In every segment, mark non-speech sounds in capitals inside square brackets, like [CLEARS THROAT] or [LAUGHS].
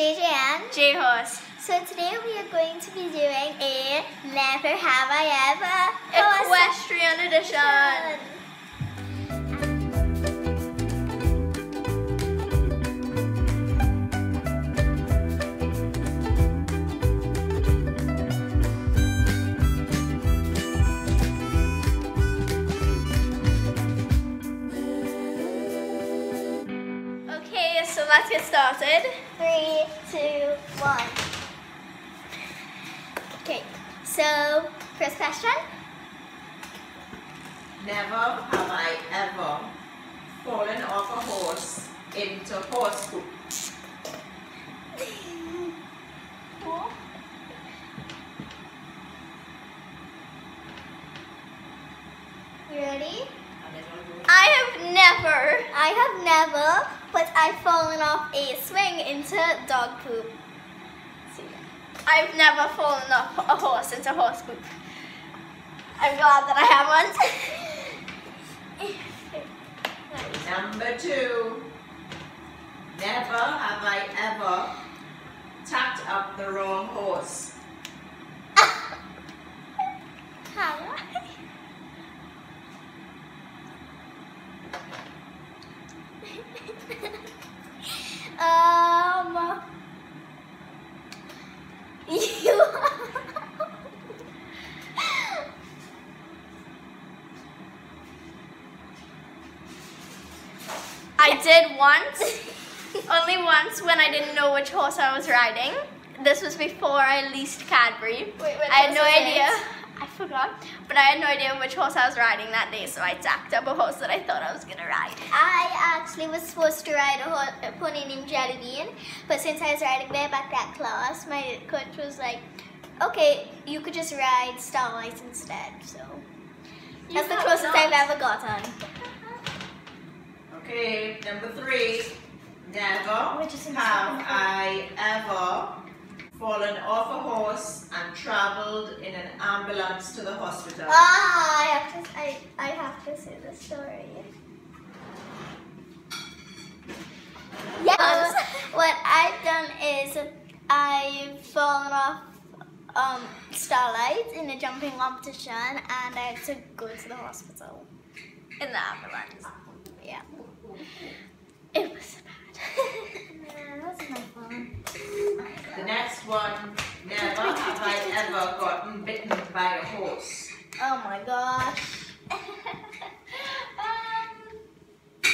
JJ and J Horse. So today we are going to be doing a Never Have I Ever Equestrian edition. Okay, so let's get started. One. Okay, so first question. Never have I ever fallen off a horse into horse poop. You ready? I have never. I have never, but I've fallen off a swing into dog poop. I've never fallen off a horse into horse poop. I'm glad that I haven't. [LAUGHS] Number two. Never have I ever tacked up the wrong horse. um. You. I did once, [LAUGHS] only once when I didn't know which horse I was riding. This was before I leased Cadbury. Wait, which I had no it? idea. [LAUGHS] I forgot, but I had no idea which horse I was riding that day, so I tacked up a horse that I thought I was gonna ride. I actually was supposed to ride a, ho- a pony named Jellybean, but since I was riding bareback that class, my coach was like, "Okay, you could just ride Starlight instead." So that's the closest not. I've ever gotten. Okay, number three. Never We're just have I ever fallen off a horse and travelled in an ambulance to the hospital. Ah, I have to. I I have to say the story. Yes. what I've done is I've fallen off um, Starlight in a jumping competition, and I had to go to the hospital. In the ambulance. Yeah. It was bad. [LAUGHS] that wasn't my fun. The next one. Never have I ever gotten bitten by a horse. Oh my gosh. Um, [LAUGHS]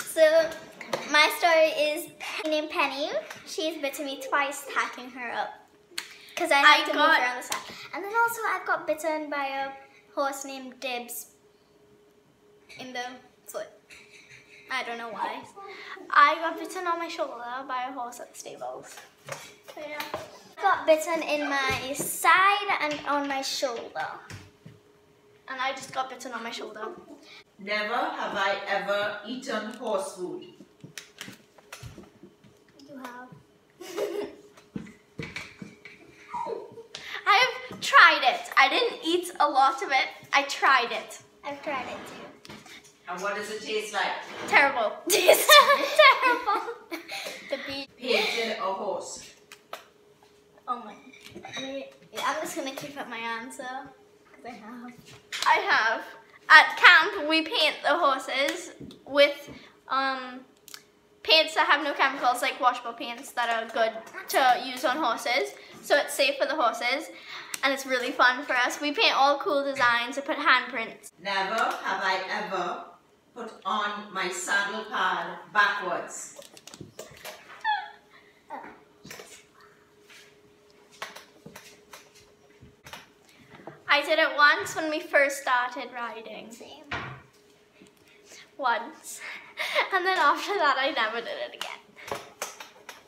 so, my story is named Penny. She's bitten me twice, tacking her up. Because I had I to got- move her on the side. And then also, I've got bitten by a horse named Dibs in the foot. I don't know why. I got bitten on my shoulder by a horse at the stables. So, yeah. Got bitten in my side and on my shoulder. And I just got bitten on my shoulder. Never have I ever eaten horse food. You have. [LAUGHS] I have tried it. I didn't eat a lot of it. I tried it. I've tried it too. And what does it taste like? Terrible. [LAUGHS] Terrible. [LAUGHS] the beach. Painted a horse. Oh my. Wait, I'm just gonna keep up my answer. Because I have. I have. At camp, we paint the horses with um, paints that have no chemicals, like washable paints that are good to use on horses. So it's safe for the horses, and it's really fun for us. We paint all cool designs and put handprints. Never have I ever put on my saddle pad backwards. I did it once when we first started riding. Same. Once. [LAUGHS] And then after that, I never did it again.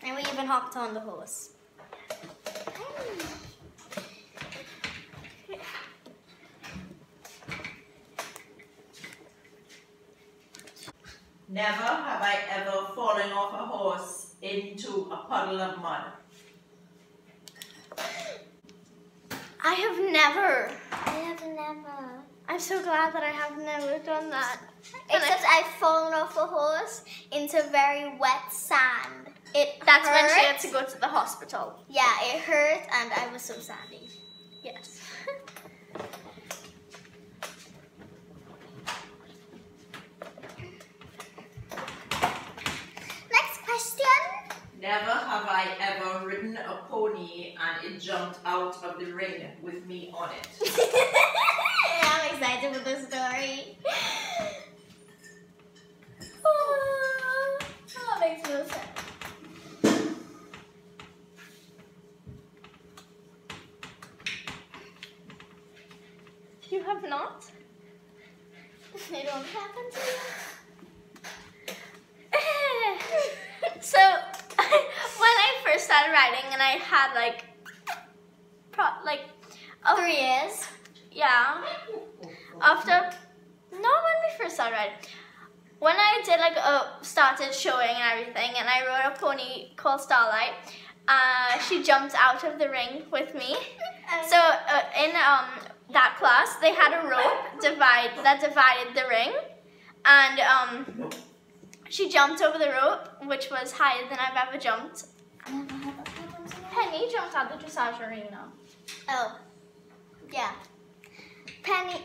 And we even hopped on the horse. Never have I ever fallen off a horse into a puddle of mud. I have never. I have never. I'm so glad that I have never done that. And Except I- I've fallen off a horse into very wet sand. It that's hurt. when she had to go to the hospital. Yeah, it hurt and I was so sandy. Yes. Next question. Never have I ever ridden a pony and it jumped out of the ring with me on it. [LAUGHS] I'm excited with the story. Oh, that makes no sense. You have not? It don't happen to you. so when I first started riding and I had like pro like Three years. yeah. After no when we first started riding when I did like a started showing and everything and I rode a pony called Starlight uh, she jumped out of the ring with me. [LAUGHS] So uh, in um, that class they had a rope divide that divided the ring. And um, she jumped over the rope which was higher than I've ever jumped I never had that happen to me. Penny jumped out the dressage arena. Oh, yeah. Penny,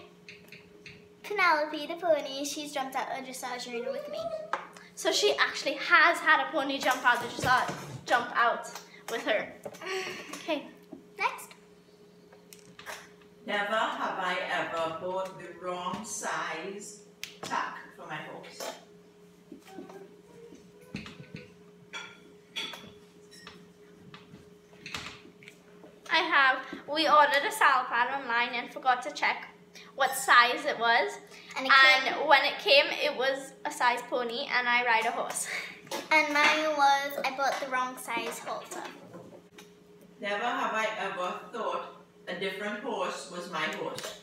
Penelope the pony, she's jumped out a dressage arena with me. So she actually has had a pony jump out the dressage, jump out with her. Okay. Next. Never have I ever bought the wrong size tack for my horse. I have. We ordered a saddle pad online and forgot to check what size it was. And, it came, And when it came, it was a size pony, and I ride a horse. [LAUGHS] and mine was, I bought the wrong size halter. Never have I ever thought a different horse was my horse.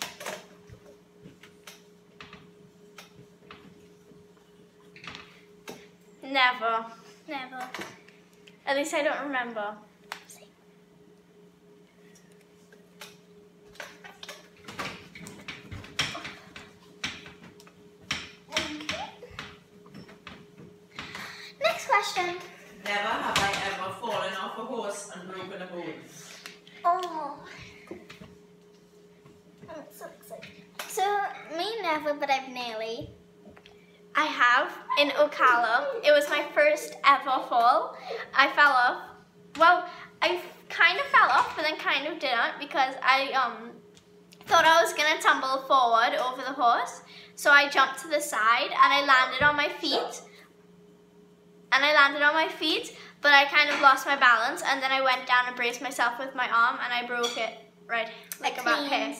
Never. Never. At least I don't remember. Next question. Never have I ever fallen off a horse and broken a bone. Oh. I'm so excited. So, me never, but I've nearly. I have It was my first ever fall. I fell off. Well, I kind of fell off, but then kind of didn't because I um thought I was gonna tumble forward over the horse. So I jumped to the side and I landed on my feet. And I landed on my feet, but I kind of lost my balance and then I went down and braced myself with my arm and I broke it right like A about here.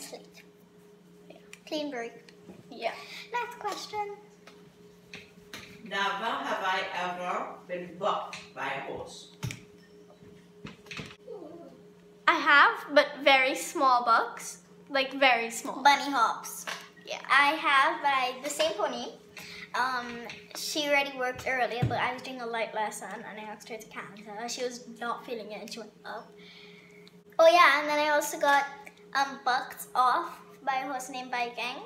Clean break. Yeah. Next question. Never have I ever been bucked by a horse. I have, but very small bucks. Like very small. Bunny hops. Yeah. I have, but I the same pony. Um, she already worked earlier, but I was doing a light lesson and I asked her to canter. She was not feeling it and she went up. Oh yeah, and then I also got um bucked off by a horse named Viking.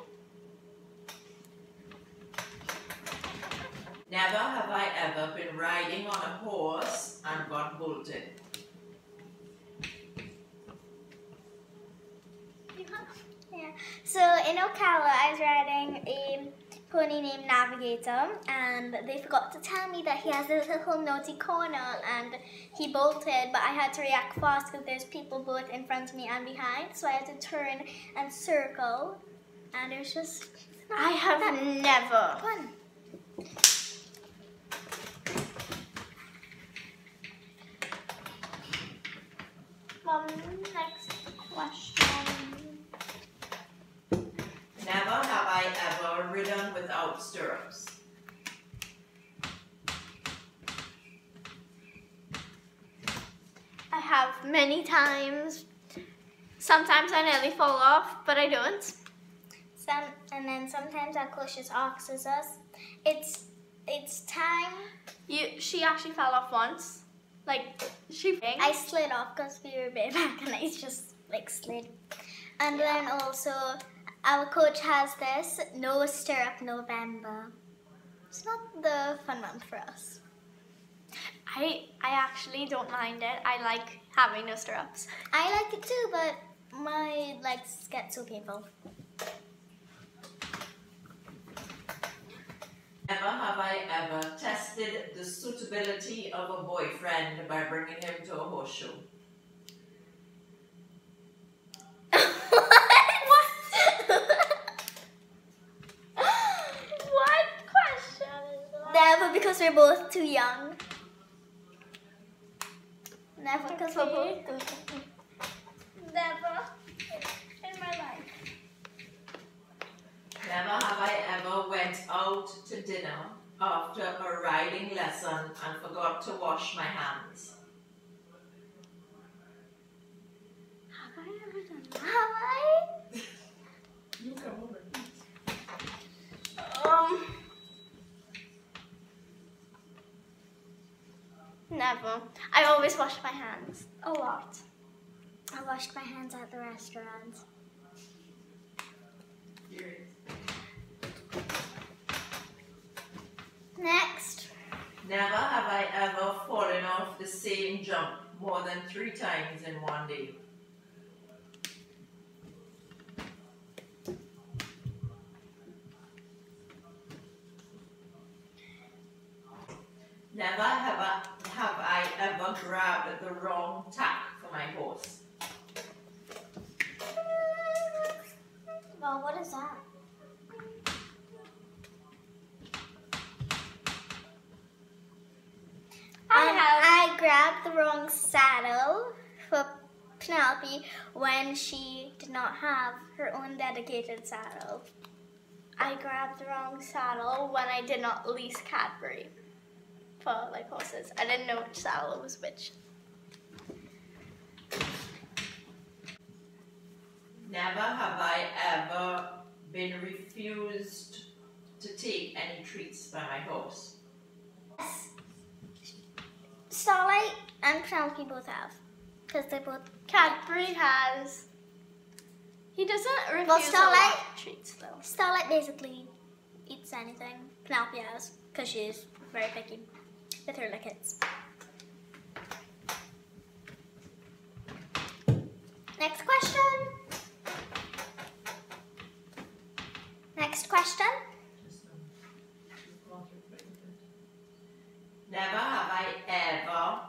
Never have I ever been riding on a horse and got bolted. Yeah. [LAUGHS] So in Ocala, I was riding a pony named Navigator, and they forgot to tell me that he has a little naughty corner, and he bolted. But I had to react fast because there's people both in front of me and behind, so I had to turn and circle, and it was just. I have never. fun. Mom, next question. Never have I ever ridden without stirrups. I have many times. Sometimes I nearly fall off, but I don't. Some, and then sometimes our coach just asks us, "It's, it's time." You, she actually fell off once. Like she. I slid off because we were way back and I just like slid. And then also our coach has this no stirrup November. It's not the fun month for us. I I actually don't mind it. I like having no stirrups. I like it too, but my legs get so painful. Never have I ever tested the suitability of a boyfriend by bringing him to a horse show. [LAUGHS] what question is that? Never because we're both too young. Never because we're both too young. Never Never have I ever went out to dinner after a riding lesson and forgot to wash my hands. Have I ever done that? Have I? You come over. Um. Never. I always wash my hands a lot. I washed my hands at the restaurant. Next. Never have I ever fallen off the same jump more than three times in one day. Grabbed the wrong saddle for Penelope when she did not have her own dedicated saddle. I grabbed the wrong saddle when I did not lease Cadbury for like horses. I didn't know which saddle was which. Never have I ever been refused to take any treats by my horse. Starlight and Penelope both have. Because they both. Cadbury has. He doesn't refuse Well, a Starlight- treats though. Starlight basically eats anything. Penelope has. Because she is very picky with her Likits. Next question. Next question. Never have I ever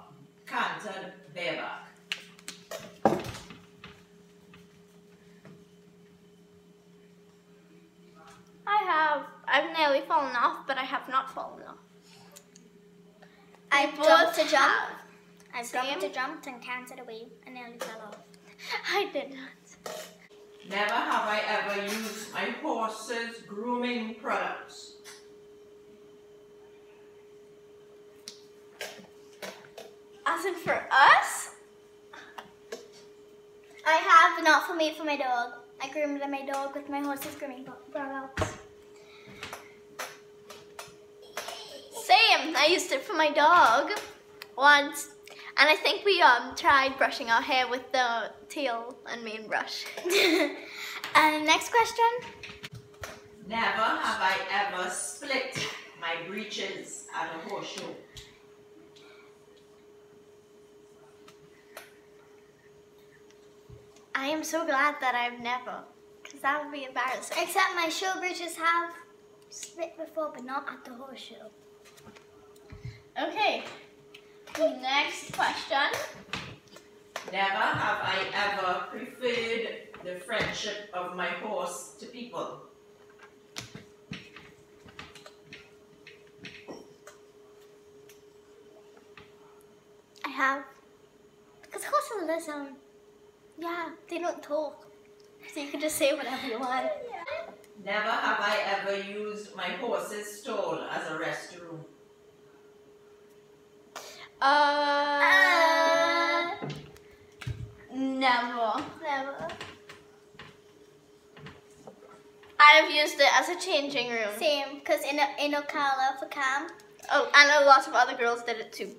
cantered bareback. I have. I've nearly fallen off, but I have not fallen off. I We jumped both to jump. have. I Same. Jumped and canted away and nearly fell off. I did not. Never have I ever used my horse's grooming products. As in for us? I have, but not for me, for my dog. I groomed my dog with my horse's grooming products. Same. I used it for my dog once, and I think we um tried brushing our hair with the tail and mane brush. and [LAUGHS] next question. Never have I ever split my breeches at a horse show. I am so glad that I've never, because that would be embarrassing. Except my show breeches have split before, but not at the horse show. Okay. Next question. Never have I ever preferred the friendship of my horse to people. I have. Because horses listen. Yeah, they don't talk. So you can just say whatever you want. Never have I ever used my horse's stall as a restroom. Uh, Uh, never. never. I have used it as a changing room. Same, because in, in Ocala for camp, Oh, and a lot of other girls did it too.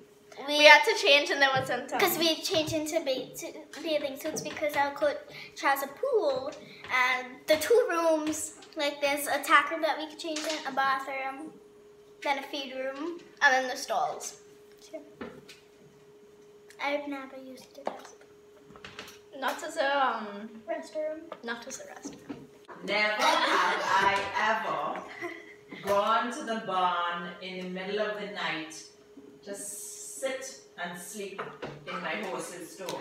we had to change and there wasn't. um, Because we changed into ba- to bathing suits because our coach has a pool and the two rooms, like there's a tack room that we could change in, a bathroom, then a feed room. and then the stalls. I've never used it as Not as a um, restroom. not as a restroom. Never have I ever gone to the barn in the middle of the night, just sit and sleep in my horse's stall.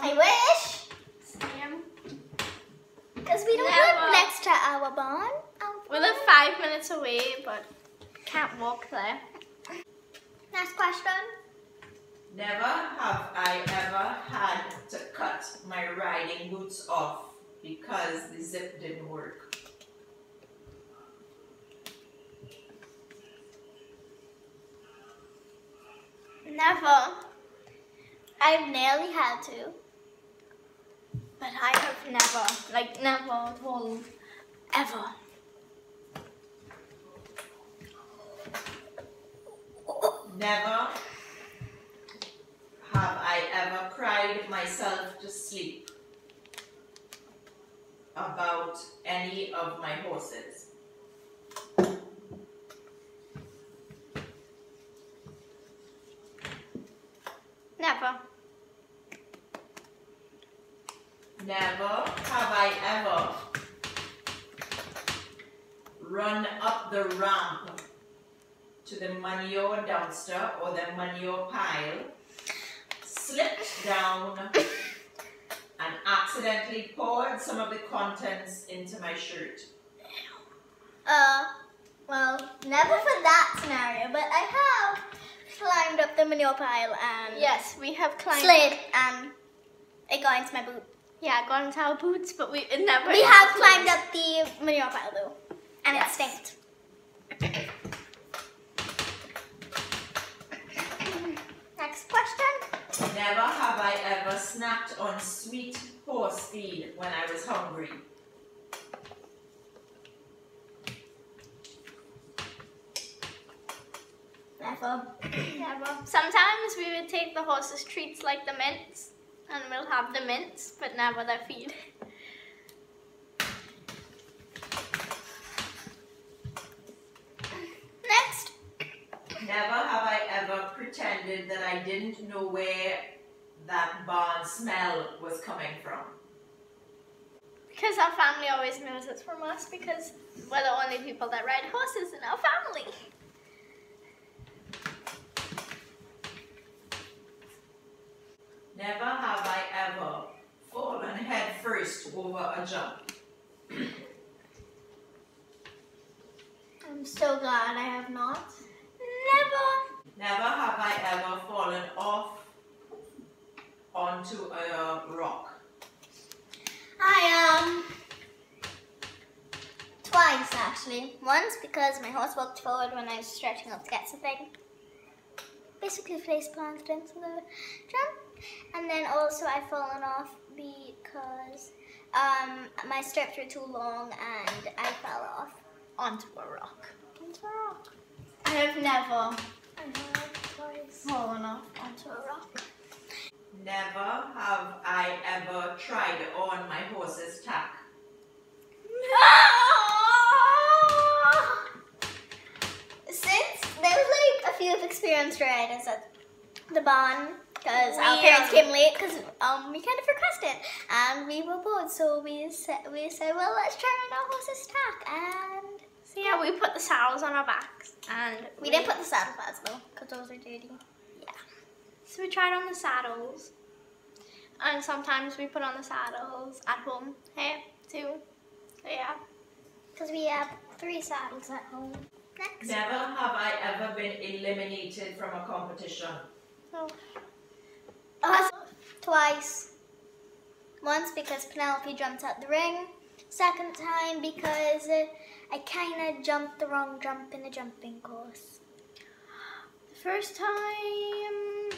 I wish, Sam. because we don't Never. live next to our barn. Our We live five minutes away, but can't walk there. Next question. Never have I ever had to cut my riding boots off because the zip didn't work. Never, I've nearly had to. but I have never, like never at ever. Never have I ever cried myself to sleep about any of my horses. Never. Never have I ever run up the ramp to the manure dumpster or the manure pile, slipped down, and accidentally poured some of the contents into my shirt. Uh, well, never for that scenario, but I have climbed up the manure pile and Yes, we have climbed. slid and it got into my boot. Yeah, got into our boots, but we it never. We have climbed up the manure pile though, and Yes. it stinked. [LAUGHS] Next question. Never have I ever snacked on sweet horse feed when I was hungry. Never. [CLEARS THROAT] Never. Sometimes we would take the horses treats like the mints, and we'll have the mints, but never their feed. [LAUGHS] Next. Never have I ever pretended that I didn't know where that barn smell was coming from. Because our family always knows it's from us because we're the only people that ride horses in our family. Never have I ever fallen head first over a jump. I'm so glad I have not. Never. Never have I ever fallen off onto a rock. I um twice actually. Once because my horse walked forward when I was stretching up to get something. Basically face planted into the jump. And then also I've fallen off because um my stirrups were too long and I fell off. Onto a rock. Onto a rock. I have never I have twice. fallen off onto a rock. Never have I ever tried on my horse's tack. No! Since there was like a few experienced riders at the barn because our parents um, came late because um, we kind of requested and we were bored so we said we said well let's try on our horse's tack and So yeah, we put the saddles on our backs and we didn't put the saddle pads though because those are dirty Yeah. So we tried on the saddles. And sometimes we put on the saddles at home here too. So yeah. because we have three saddles at home. Next. Never have I ever been eliminated from a competition. So Us twice. Once because Penelope jumped out the ring. Second time because uh, I kind of jumped the wrong jump in the jumping course. the first time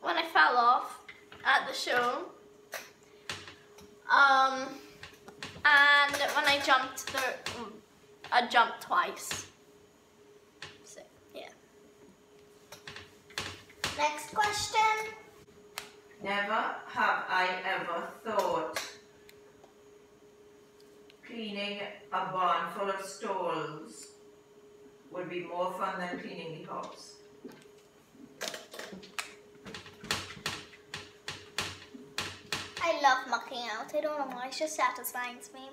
when I fell off at the show. Um and when I jumped the I jumped twice. So yeah. Next question. Never have I ever thought cleaning a barn full of stalls would be more fun than cleaning the house. I love mucking out. I don't know why. It's just satisfying to me.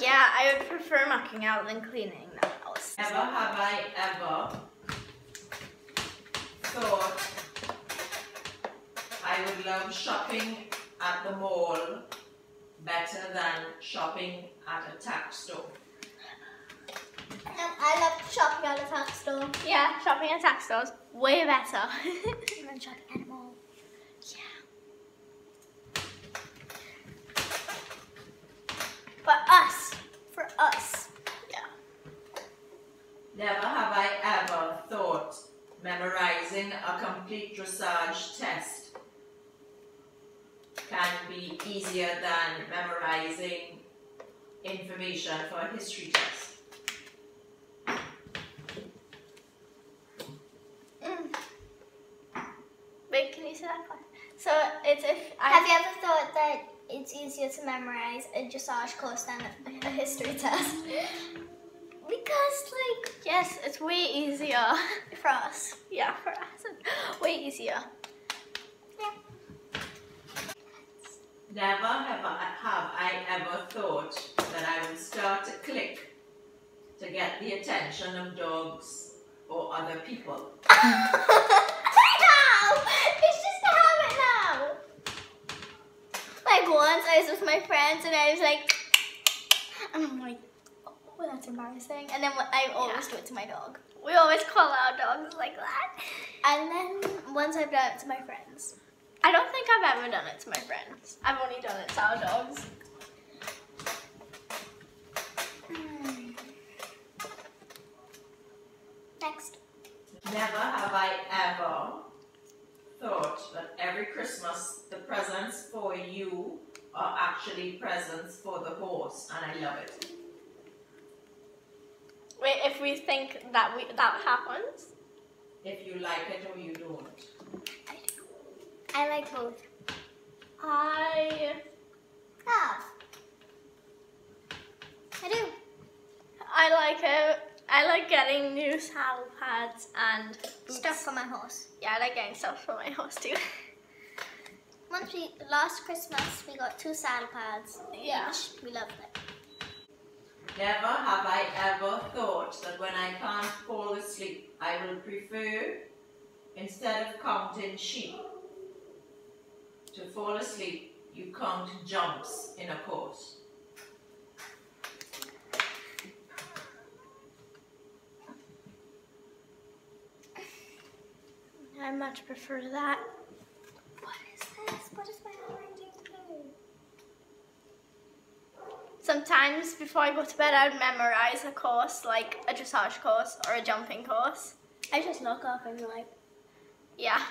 Yeah, I would prefer mucking out than cleaning the house. Never have I ever thought I would love shopping at the mall better than shopping at a tack store. Um, I love shopping at a tack store. Yeah, shopping at tack stores way better. [LAUGHS] And shopping at a mall. For us. For us. Yeah. Never have I ever thought memorizing a complete dressage test can be easier than memorizing information for a history test. Mm. Wait, can you say that? again? So it's if I Have you ever thought that it's easier to memorize a dressage course than a history test? [LAUGHS] Because, like, yes, it's way easier. for us. yeah, for us, way easier. Never have I, have I ever thought that I would start a click to get the attention of dogs or other people. [LAUGHS] I! It's just a habit now! Like, once I was with my friends and I was like, and I'm like, oh, that's embarrassing. And then I always do it to my dog. We always call our dogs like that. And then once I've done it to my friends. I don't think I've ever done it to my friends. I've only done it to our dogs. Hmm. Next. Never have I ever thought that every Christmas the presents for you are actually presents for the horse, and I love it. Wait, if we think that we that happens, If you like it or you don't. I like both. I Have. I do. I like it. I like getting new saddle pads and boots. Stuff for my horse. Yeah, I like getting stuff for my horse too. [LAUGHS] Once we, last Christmas, we got two saddle pads. Yeah. Each. We loved it. Never have I ever thought that when I can't fall asleep, I will prefer, instead of counting sheep, to fall asleep, you count jumps in a course. I much prefer that. What is this? What is my handwriting doing? Sometimes before I go to bed, I'd memorize a course, like a dressage course or a jumping course. I just look up and be like, Yeah.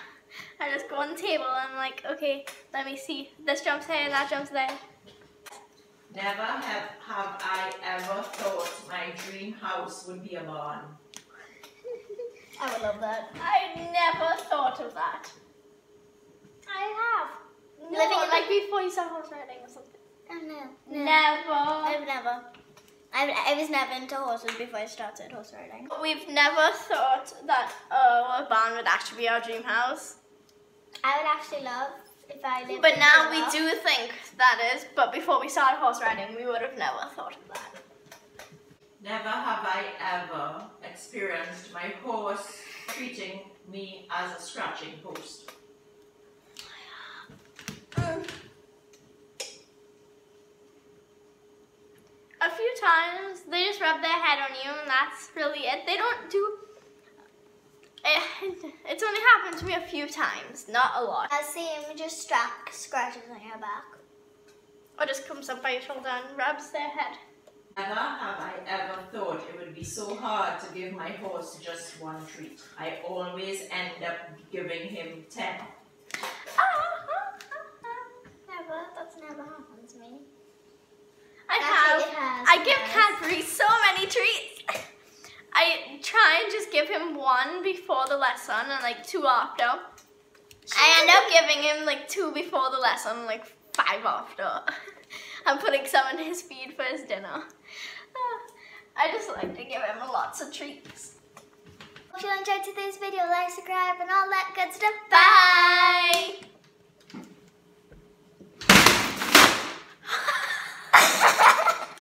I just go on the table and I'm like, okay, let me see. This jumps here, and that jumps there. Never have, have I ever thought my dream house would be a barn. I would love that. I never thought of that. I have. No, Living in like before you start horse riding or something. Oh, no. no. Never. I've never. I, I was never into horses before I started horse riding. We've never thought that uh, a barn would actually be our dream house. I would actually love if I lived But in now we do think that is, but before we started horse riding, we would have never thought of that. Never have I ever experienced my horse treating me as a scratching post. Mm. A few times, they just rub their head on you, and that's really it. They don't do. It, it's only happened to me a few times, not a lot. I see him just strack scratches on your back. Or just comes up by your shoulder and rubs their head. Never have I ever thought it would be so hard to give my horse just one treat. I always end up giving him ten. Just give him one before the lesson and like two after. I end up giving him like two before the lesson, like five after. [LAUGHS] I'm putting some in his feed for his dinner. Ah, I just like to give him lots of treats. If you enjoyed today's video, like, subscribe, and all that good stuff. Bye!